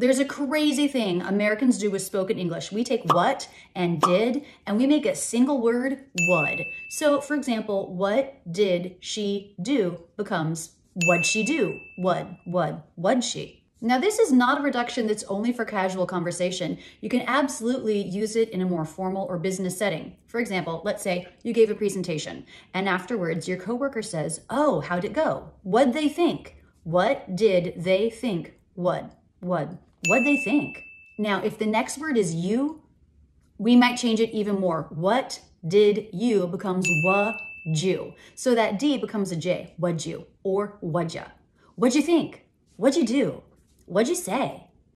There's a crazy thing Americans do with spoken English. We take what and did and we make a single word would. So, for example, what did she do becomes what'd she do? Would, would, would she? Now, this is not a reduction that's only for casual conversation. You can absolutely use it in a more formal or business setting. For example, let's say you gave a presentation and afterwards your coworker says, Oh, how'd it go? What'd they think? What did they think? Would. What they think. Now, if the next word is you, we might change it even more. What did you becomes what you. So that D becomes a J, what you, or what ya. What'd you think? What'd you do? What'd you say?